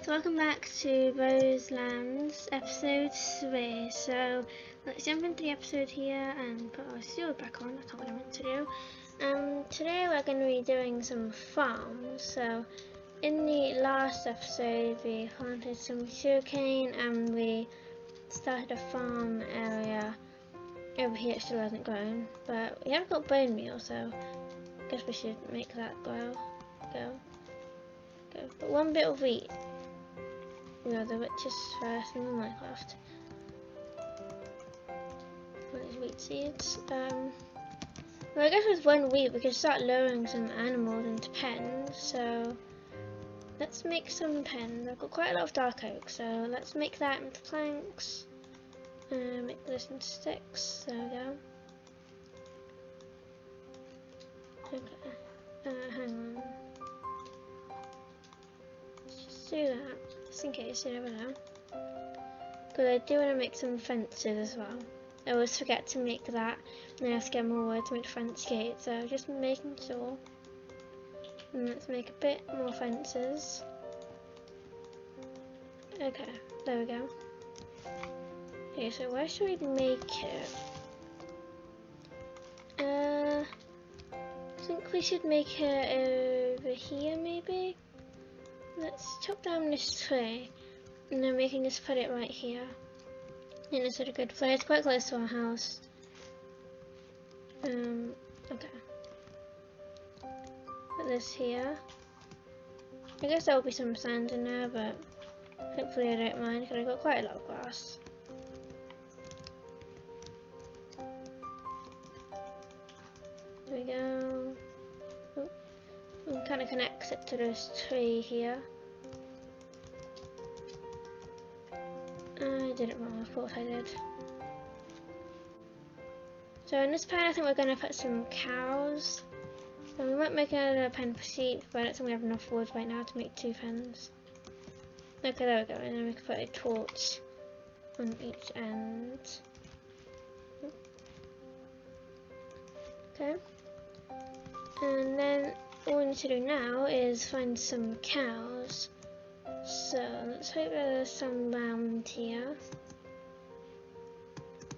guys, welcome back to Rose Lands episode 3. So let's jump into the episode here and put our shield back on, that's what I meant to do. Um, today we're going to be doing some farms. So in the last episode we planted some sugarcane and we started a farm area over here, it still hasn't grown. But we have got bone meal so I guess we should make that grow. Go. Go. But one bit of wheat you know, the richest first in Minecraft. Is wheat seeds? Um, well, I guess with one wheat we could start lowering some animals into pens, so let's make some pens. I've got quite a lot of dark oak, so let's make that into planks. Uh, make this into sticks, there we go. Okay, uh, hang on. Let's just do that just in case, you never know. Because I do want to make some fences as well. I always forget to make that, and I have to get more wood to make fence gates, so just making sure. And let's make a bit more fences. Okay, there we go. Okay, so where should we make it? Uh, I think we should make it over here maybe? Let's chop down this tree and then we can just put it right here. I think that's a good place. It's quite close to our house. Um, okay. Put this here. I guess there will be some sand in there, but hopefully I don't mind because I've got quite a lot of grass. There we go. Kind of connects it to this tree here. I did it wrong, of course I did. So in this pen I think we're going to put some cows. And we might make another pen for sheep, but I don't think we have enough wood right now to make two pens. Okay, there we go, and then we can put a torch on each end. Okay. And then all we need to do now is find some cows. So let's hope there's some around here.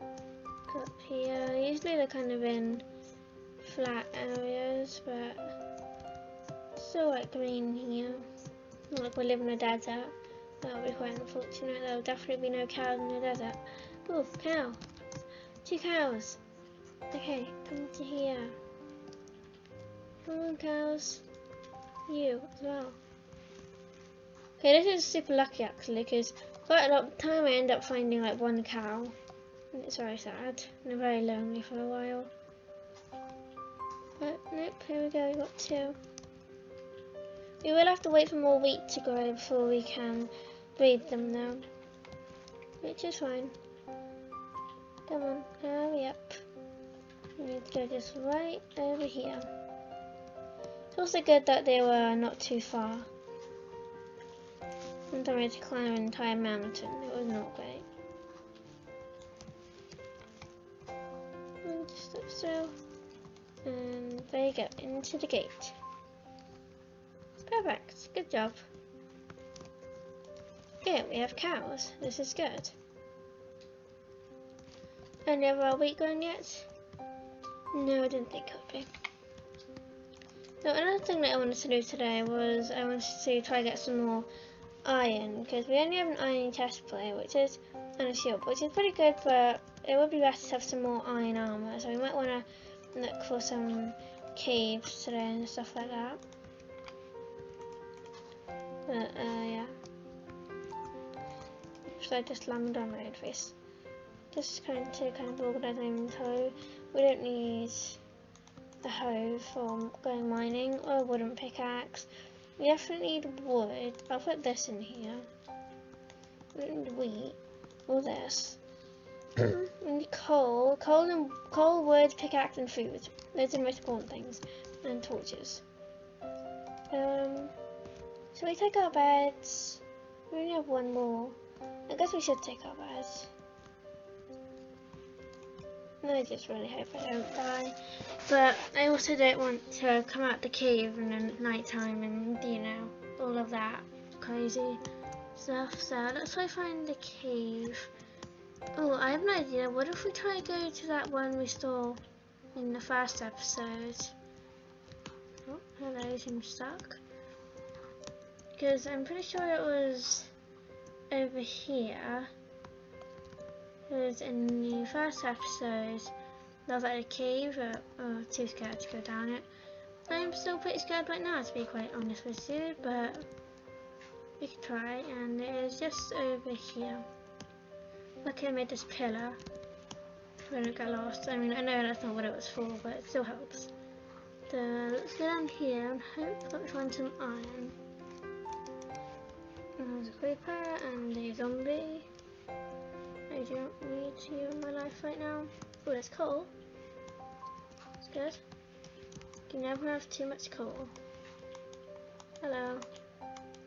Up here. Usually they're kind of in flat areas, but still like green here. Not like we live in a desert. That would be quite unfortunate. There will definitely be no cows in the desert. Oh, cow. Two cows. Okay, come to here. On, cows. You as well. Okay, this is super lucky actually, because quite a lot of time I end up finding like one cow. And it's very sad and very lonely for a while. But nope, here we go, we got two. We will have to wait for more wheat to grow before we can breed them though. Which is fine. Come on, hurry up. We need to go just right over here. It's also good that they were not too far. And I had to climb an entire mountain. It was not great. And just up so. And there you go, into the gate. Perfect, good job. Okay, we have cows. This is good. Any of our wheat grown yet? No, I didn't think it. So another thing that I wanted to do today was I wanted to try to get some more iron because we only have an iron chest plate which is and a shield which is pretty good but it would be best to have some more iron armor so we might want to look for some caves today and stuff like that. But uh, yeah. So I just landed on my own face. Just of to kind of organise my inventory. We don't need the hoe for going mining or a wooden pickaxe. We definitely need wood. I'll put this in here. We need wheat or this. we need coal, coal and coal, wood, pickaxe and food. Those are the most important things. And torches. Um shall we take our beds? We only have one more. I guess we should take our beds. I just really hope I don't die. But I also don't want to come out the cave then at night time and, you know, all of that crazy. stuff. So let's try find the cave. Oh, I have an idea. What if we try to go to that one we saw in the first episode? Oh, hello, I'm stuck. Because I'm pretty sure it was over here. In the first episode. Like a cave, but oh, too scared to go down it. I'm still pretty scared right now, to be quite honest with you, but we can try, and it is just over here. Luckily I made this pillar, I don't get lost. I mean, I know that's not what it was for, but it still helps. So let's go down here and hope that we find some iron. There's a creeper and a zombie. I don't need you in my life right now. Oh, there's coal. That's good. You never have too much coal. Hello.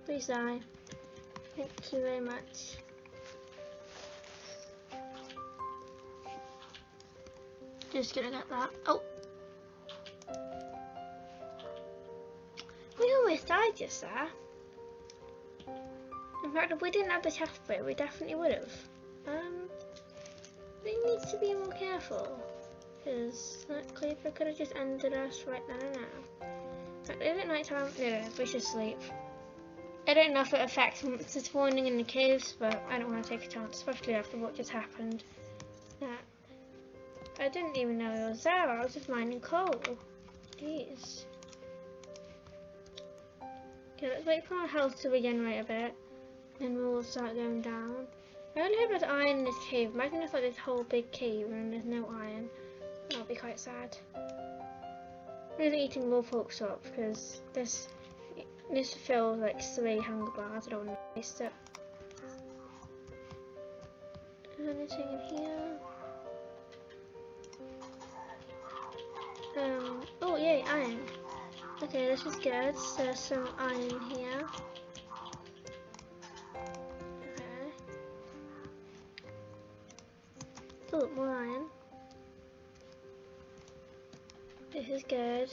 Please die. Thank you very much. Just gonna get that. Oh! We almost died just there. In fact, if we didn't have the chest we definitely would have. Um, we need to be more careful. Because that creeper could have just ended us right then and now. But is it night time? No, no, we should sleep. I don't know if it affects the spawning in the caves, but I don't want to take a chance, especially after what just happened. That I didn't even know it was there, I was just mining coal. Jeez. Okay, let's wait for our health to regenerate a bit, then we'll start going down. I only hope there's iron in this cave. Imagine it's like this whole big cave and there's no iron. That would be quite sad. Really eating more pork chop because this this fills like three hunger bars. I don't want to waste it. Anything in here? Um. Oh yay, iron. Okay, this is good. There's some iron here. Oh, more iron. This is good.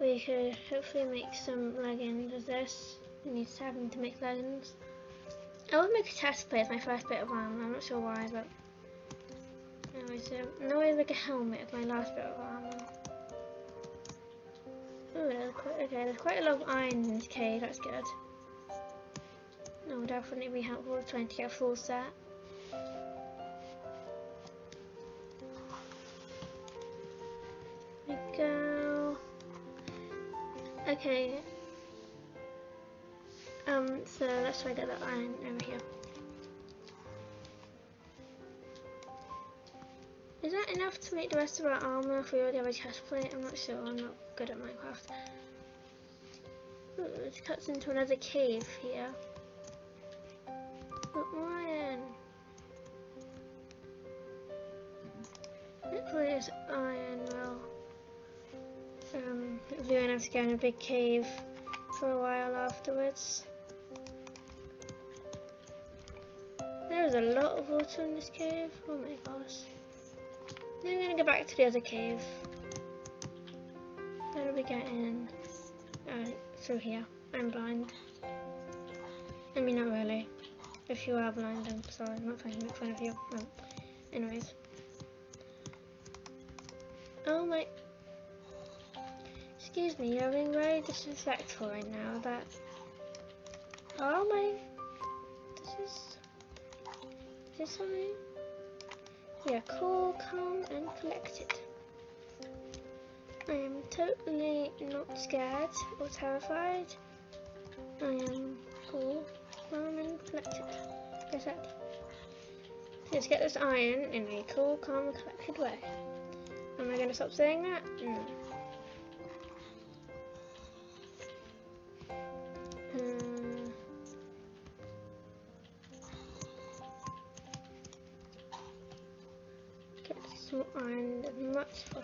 We could hopefully make some leggings with this. We need seven to make leggings. I would make a chest plate as my first bit of armor. I'm not sure why, but anyway, so now I make a helmet as my last bit of armor. Oh, there's quite, okay, there's quite a lot of iron in this cave. That's good. That would definitely be helpful trying to get a full set. Okay. Um, so let's try get that iron over here. Is that enough to make the rest of our armor if we already have a chest plate? I'm not sure, I'm not good at Minecraft. Ooh, it cuts into another cave here. Look, iron! This iron gonna have to in a big cave for a while afterwards. There's a lot of water in this cave. Oh my gosh. Then I'm gonna go back to the other cave. Where do we get in? Uh, through here. I'm blind. I mean, not really. If you are blind, I'm sorry. I'm not trying to make fun of you. No. Anyways. Oh my... Excuse me, you're being very disrespectful right now. That. Oh my. This is. Is this something? Yeah, cool, calm, and collected. I am totally not scared or terrified. I am cool, calm, and collected. Guess that. Let's get this iron in a cool, calm, collected way. Am I going to stop saying that? No.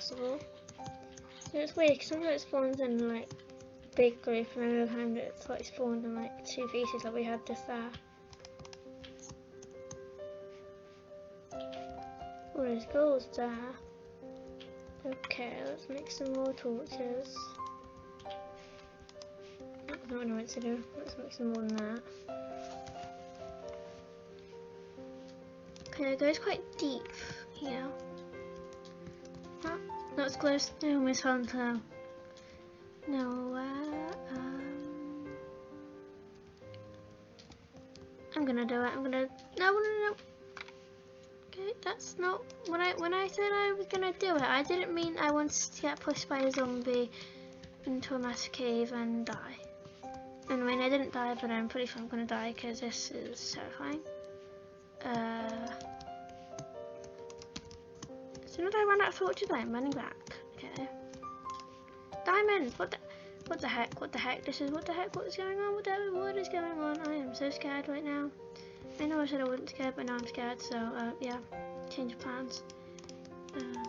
Possible. It's weird because sometimes it spawns in like big group and then other time it's like spawned in like two pieces like we had just there. Oh, there's gold there. Okay, let's make some more torches. I don't know what to do. Let's make some more than that. Okay, It goes quite deep here. That's close. to Miss Hunter. No, nowhere. Um, I'm gonna do it. I'm gonna. No, no, no. Okay, that's not when I when I said I was gonna do it. I didn't mean I wanted to get pushed by a zombie into a mass cave and die. And I mean I didn't die, but I'm pretty sure I'm gonna die because this is terrifying. Uh, soon as I run out of torches, I'm running back. Okay. Diamond! What the? What the heck? What the heck? This is what the heck? What is going on? What the What is going on? I am so scared right now. I know I said I wasn't scared, but now I'm scared. So uh, yeah, change of plans. Uh,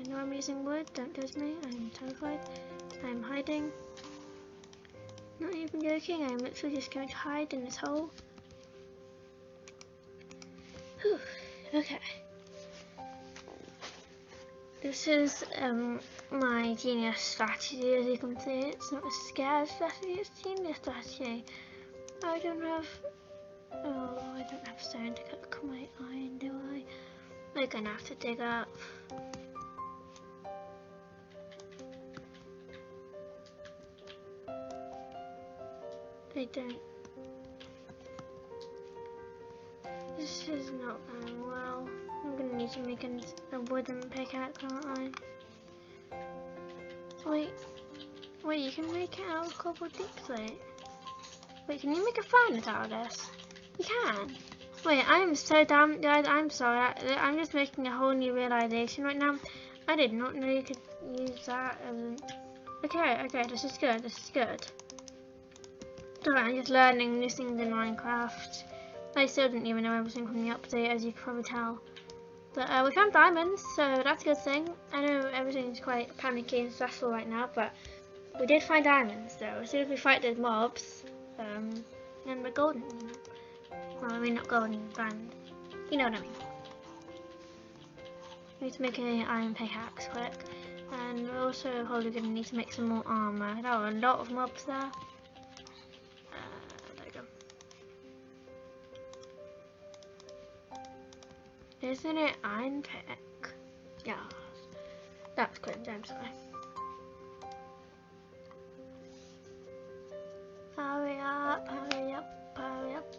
I know I'm using wood. Don't judge me. I'm terrified. I'm hiding. Not even joking. I'm literally just going to hide in this hole. Whew. Okay. This is um, my genius strategy, as you can see. It's not a scared strategy, it's genius strategy. I don't have... Oh, I don't have stone to cook my iron, do I? We're gonna have to dig up. I don't. This is not going well. Need to make a, a wooden pickaxe, can't I? Wait, wait, you can make it out of cobbled deep slate. Wait, can you make a furnace out of this? You can. Wait, I'm so dumb, guys. I'm sorry. I, I'm just making a whole new realization right now. I did not know you could use that. As okay, okay, this is good. This is good. Sorry, I'm just learning new things in Minecraft. I still didn't even know everything from the update, as you can probably tell. But uh, we found diamonds, so that's a good thing. I know everything's quite panicky and stressful right now, but we did find diamonds, though. As soon as we fight those mobs, um, then we're golden. Well, I mean not golden, diamond. You know what I mean. We need to make an iron pickaxe quick. And we're also probably going to need to make some more armour. There are a lot of mobs there. Isn't it iron pick? Yeah. That's good, I'm sorry. Hurry up, hurry up, hurry up.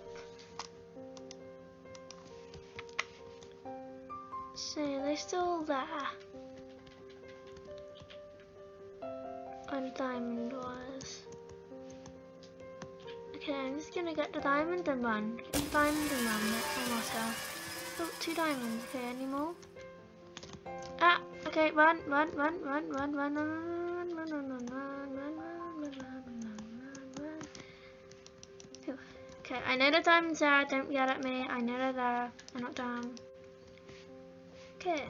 So they're still there. And diamond was. Okay, I'm just gonna get the diamond and run. Diamond and run. That's almost there. Oh, two diamonds. Okay, any more? Ah, okay, run, run, run, run, run, run, run, run, run, run, run, run, run, run, run, run. Okay, I know the diamonds there, don't yell at me, I know they're there, I'm not dumb. Okay.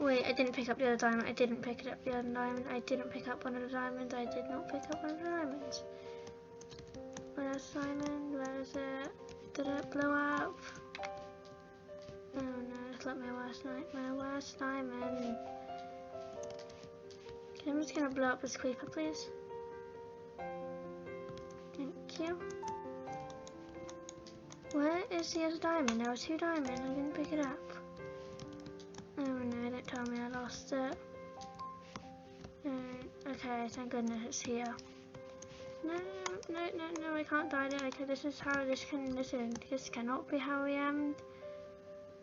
Wait, I didn't pick up the other diamond. I didn't pick up the other diamond. I didn't pick up one of the diamonds. I did not pick up one of the diamonds. Where's diamond? Where is it? Did it blow up? Oh no, it's like my worst nightmare. Where's diamond? Okay, I'm just gonna blow up this creeper, please. Thank you. Where is the other diamond? There were two diamonds. I didn't pick it up. Oh no, don't tell me I lost it. Okay, thank goodness it's here. No, no, no, no, I can't die there. Okay, this is how this can, this, is, this cannot be how we end.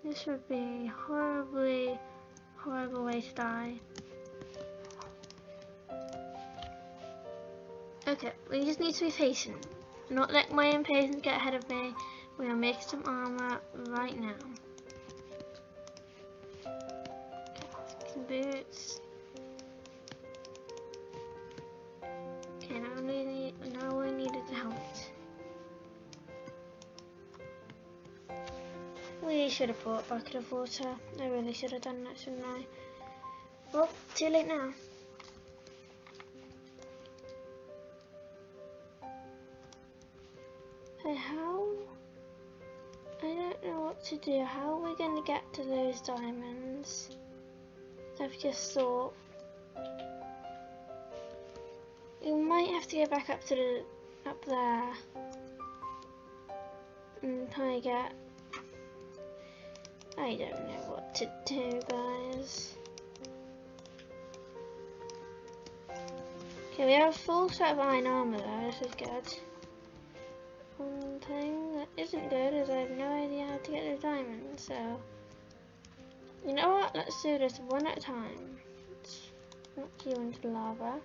This would be horribly, horrible way to die. Okay, we just need to be patient. Not let my impatience get ahead of me. We are making some armor right now. Okay, some boots. We should have bought a bucket of water. I really should have done that, shouldn't I? Well, too late now. Hey, how? I don't know what to do. How are we going to get to those diamonds? I've just thought. We might have to go back up to the up there. Mm, until I get... I don't know what to do, guys. Okay, we have a full set of iron armor though, this is good. One thing that isn't good is I have no idea how to get the diamonds, so... You know what, let's do this one at a time. Let's knock you into the lava.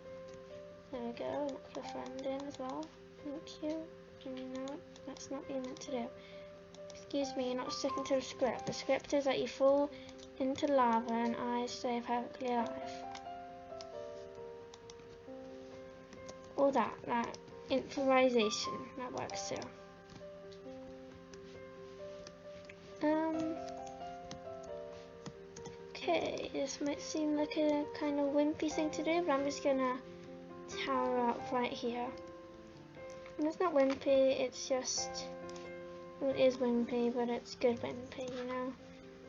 There we go, knock your friend in as well. Thank you. No, that's not what you meant to do. Excuse me, you're not sticking to the script. The script is that you fall into lava and I stay perfectly alive. All that, that improvisation, that works too. Um, okay, this might seem like a kind of wimpy thing to do, but I'm just gonna tower up right here. And it's not wimpy, it's just, is wimpy, but it's good wimpy, you know?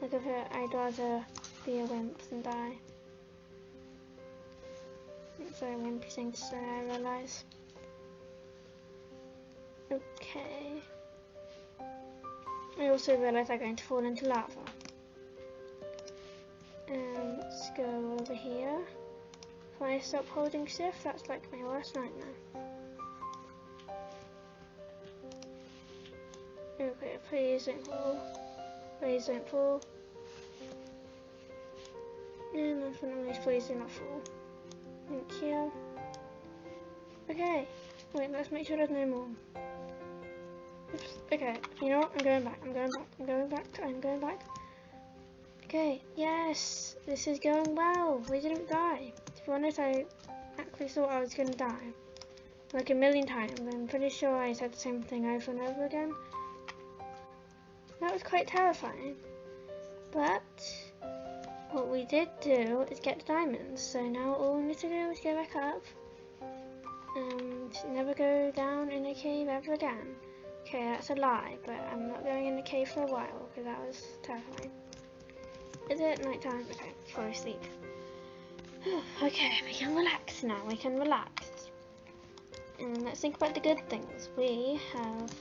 Like if it, I'd rather be a wimp than die. It's a wimpy thing to say, I realise. Okay. I also realise I'm going to fall into lava. Um, let's go over here. If I stop holding shift, that's like my worst nightmare. Okay, please don't fall. Please don't fall. And unfortunately, please do not fall. Thank you. Okay, wait, let's make sure there's no more. Oops. Okay, you know what? I'm going back. I'm going back. I'm going back. I'm going back. Okay, yes, this is going well. We didn't die. To be honest, I actually thought I was going to die. Like a million times. I'm pretty sure I said the same thing over and over again. That was quite terrifying. But, what we did do is get the diamonds. So now all we need to do is go back up. And never go down in a cave ever again. Okay, that's a lie, but I'm not going in the cave for a while because that was terrifying. Is it night time? Okay, fall sleep. okay, we can relax now. We can relax. And let's think about the good things. We have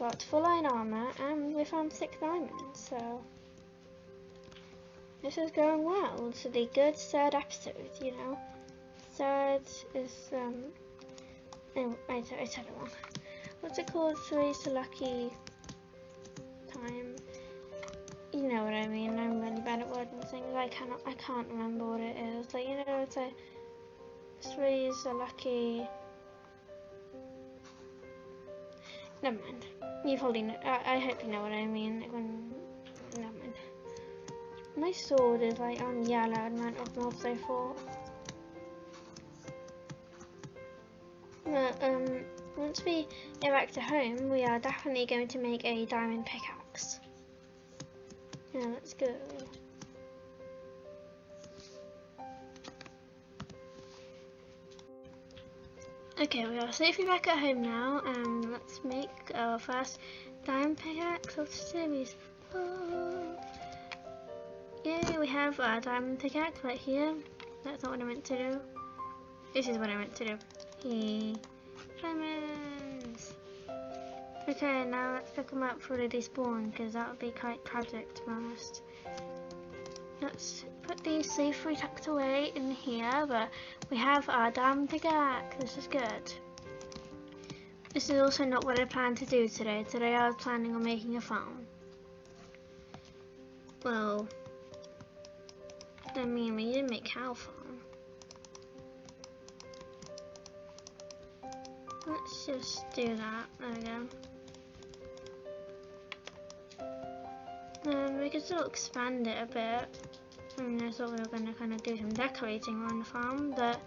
got full iron armor and we found six diamonds, so this is going well. It's the good third episode, you know. Third is um oh, I, I said it wrong what's it called? Three's the lucky time. You know what I mean. I'm really bad at wording things. I cannot. I can't remember what it is. Like you know, it's a three's a lucky. Never mind. You probably know. I, I hope you know what I mean. When never mind. My sword is like on yellow and went off mobs I fought. But, um, once we get back to home, we are definitely going to make a diamond pickaxe. Yeah, let's go. Okay, we are safely back at home now, and let's make our first diamond pickaxe of the series. Oh. Yeah, we have our diamond pickaxe right here. That's not what I meant to do. This is what I meant to do. Diamonds! Okay, now let's pick them up before they despawn, because that would be quite tragic to be honest. Let's put these safely tucked away in here, but we have our diamond pickaxe. This is good. This is also not what I planned to do today. Today I was planning on making a farm. Well, I mean, we didn't make cow farm. Let's just do that. There we go. Um, we could still expand it a bit. Mean, I thought we were going to kind of do some decorating on the farm, but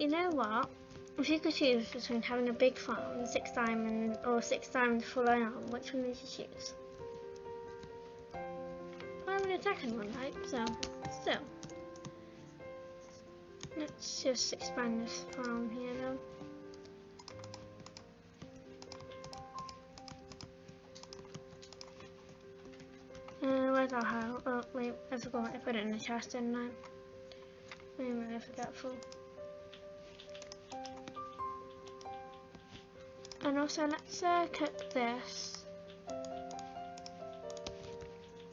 you know what? If you could choose between having a big farm, six diamond, or six diamond full on, which one would you choose? I'm the second one, right? So, still. Let's just expand this farm here though. Our hoe? Oh, wait, I forgot. I put it in the chest, didn't I? I'm really forgetful. And also, let's uh, cook this.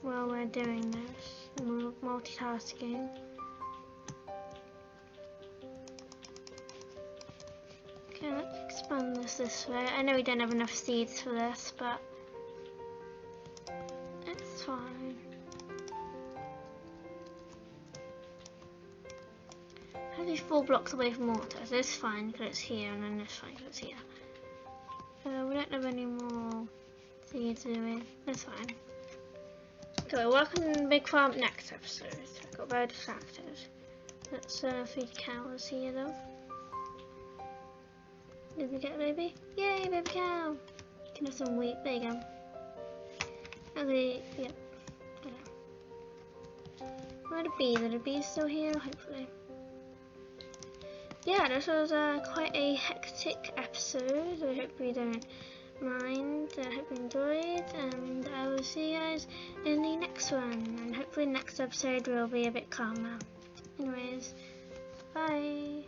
while we're doing this, multitasking. Okay, let's expand this this way. I know we don't have enough seeds for this, but four blocks away from water, so is fine because it's here, and then this fine because it's here. Uh, we don't have any more things to do we? That's fine. Okay, welcome to the Big Farm next episode. I got very distracted. Let's uh, feed cows here though. Did we get a baby? Yay, baby cow! You can have some wheat. There you go. Okay, yep. Where the bees? Are the bees still here? Hopefully. Yeah, this was uh, quite a hectic episode. I hope you don't mind. I hope you enjoyed. And I will see you guys in the next one. And hopefully next episode will be a bit calmer. Anyways, bye.